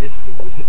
jeste.